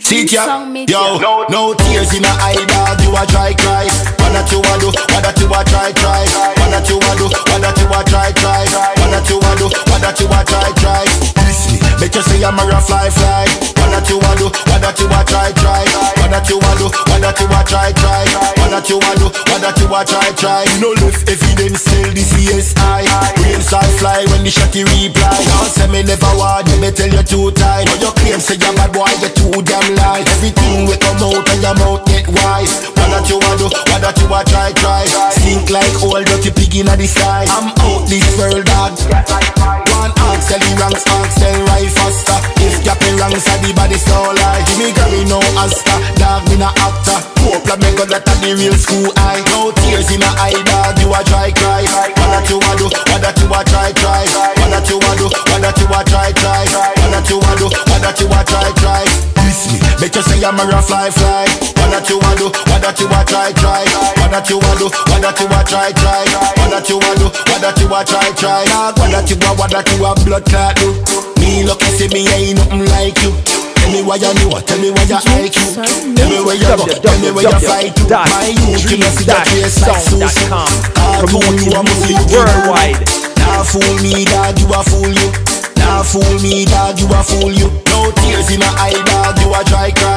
See ya, yo, no, no tears in a eye, dog. You a try, cry. What that you a do? What that you a try, try? What that you a do? What that you a try, try? What that you a do? What that you a try, try? Listen, make you say I'm a fly, fly. That you a do? What that you a try, try? What that you a do? What that you a try, try? What that you a do? What that you a try, try? No left evidence, tell the CSI. Brain start fly when the shotty reply. Now say me never want, me tell you two times. Now you claim say you're bad boy, you too damn lie Everything we come out and your mouth get wise What that you a do, what that you a try, try Stink like old dirty pig in the sky I'm out this world dog One ox tell the ranks, ox tell right faster Ranks are the body so Give me Gary no Asta, dog me no actor. Hope la me go that a the real school eye. No tears in a eye dog, you a try cry. What that you a do, what that you a try, try What that you a do, what that you a try, try What that you a do, what that you a try, try Listen, make you say I'm a fly fly. What that you want do? What that you want try try? What that you want do? What that you want try try? What that you want do? What that you want try try? What that you want? What that you want blood clot do? Me lucky see me ain't nothing like you. Tell me why you know, tell me why you like you Tell me where you go, tell me where you fight to My youth, you know see that face like Susie Cartoon, you a must live worldwide Nah fool me dog, you a fool you Nah fool me dog, you a fool you No tears in a eye dog, you a try cry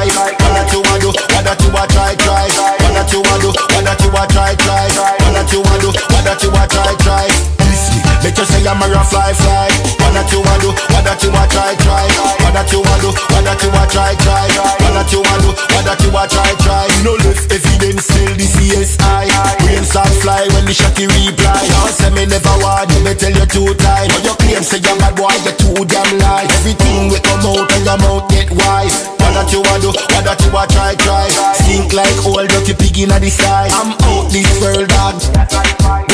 you a fly fly. What that you a do, what that you a try try. What that you a do, what that you a try try. What that you a do, what that you a try try. No left evidence, tell the CSI Brain start fly when the shotty reply. Now say me never want, me tell you two times. Now you claim say you're bad boy, you too damn lie Everything we come out and your mouth get wise that you a do, what that you a try try. Stink like old dirty pig in the sky. I'm out this world dog.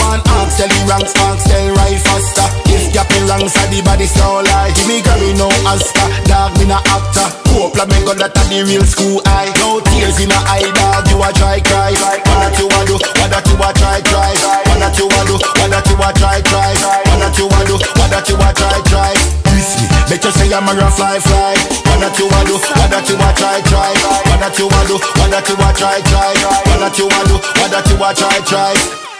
One ox tell the ranks, ox tell right faster. If Gappy Ranks are the body so lie Give me Gary no Asta, dog me no actor. Hope la me go that a the real school eye. No tears in a eye dog, you a try cry. What that you a do, what that you a try try. What that you a do, what that you a try try. What that you a do, what that you a try try. Listen, make you say I'm a fly fly What that you a do, what that you a try try? What that you a do, what that you a try try? What that you a do, what that you a try try